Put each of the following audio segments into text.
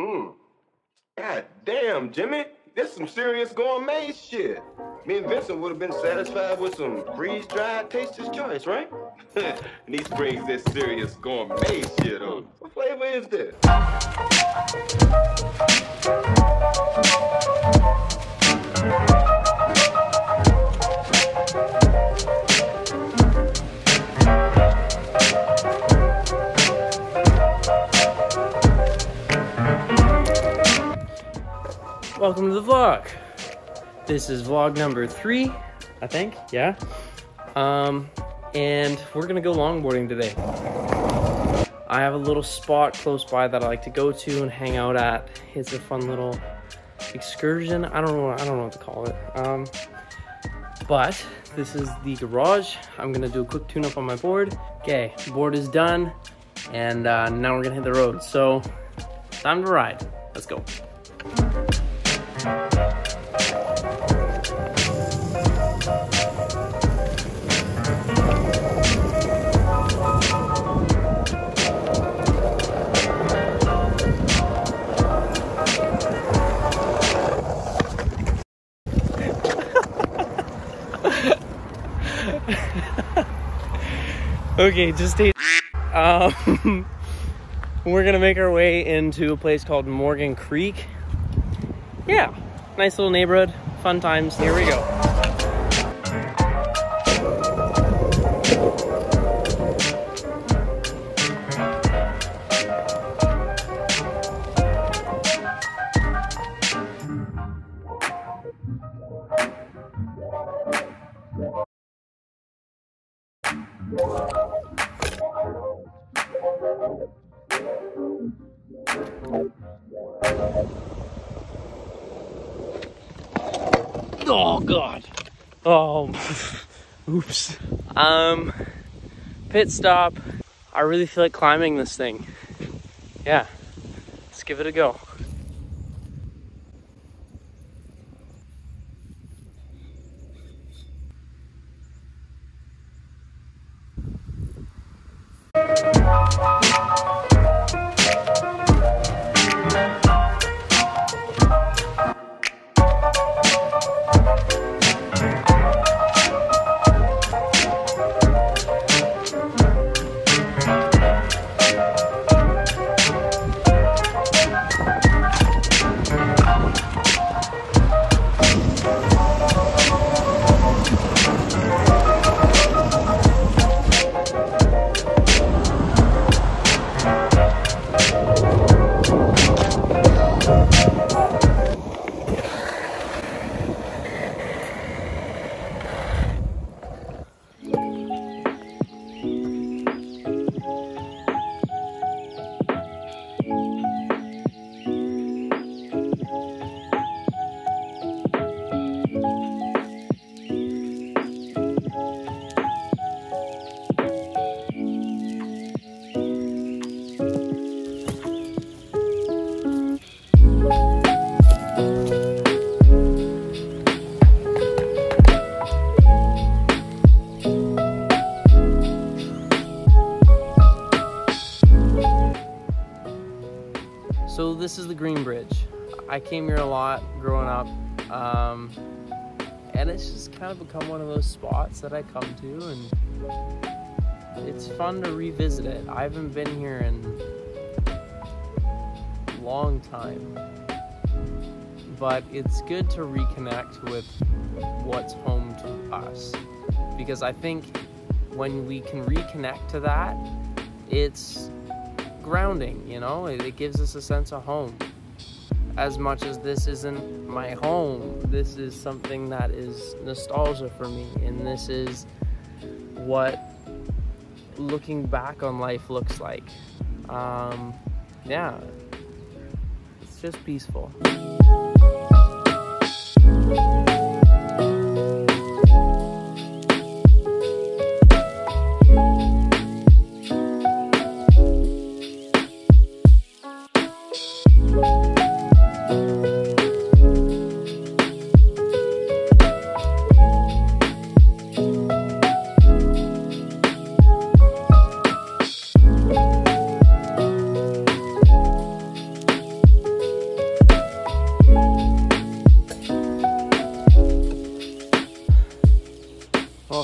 Hmm. God damn, Jimmy. This some serious gourmet shit. Me and Vincent would have been satisfied with some freeze-dried taster's choice, right? and he brings this serious gourmet shit on. What flavor is this? Welcome to the vlog. This is vlog number three, I think. Yeah. Um, and we're gonna go longboarding today. I have a little spot close by that I like to go to and hang out at. It's a fun little excursion. I don't know. I don't know what to call it. Um, but this is the garage. I'm gonna do a quick tune-up on my board. Okay, board is done, and uh, now we're gonna hit the road. So, time to ride. Let's go. Okay, just stay. Um, we're gonna make our way into a place called Morgan Creek. Yeah, nice little neighborhood, fun times. Here we go. God. Oh, oops. Um, pit stop. I really feel like climbing this thing. Yeah, let's give it a go. So this is the Green Bridge. I came here a lot growing up, um, and it's just kind of become one of those spots that I come to, and it's fun to revisit it. I haven't been here in a long time, but it's good to reconnect with what's home to us, because I think when we can reconnect to that, it's grounding, you know? It, it, gives us a sense of home. As much as this isn't my home, this is something that is nostalgia for me, and this is what looking back on life looks like. Um, yeah, it's just peaceful.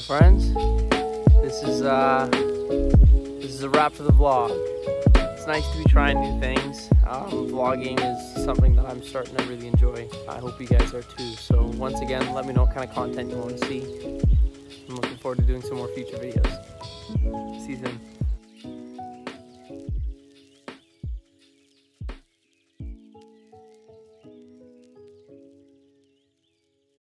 Friends, this is uh, this is a wrap for the vlog. It's nice to be trying new things. Um, vlogging is something that I'm starting to really enjoy. I hope you guys are too. So once again, let me know what kind of content you want to see. I'm looking forward to doing some more future videos. See you soon.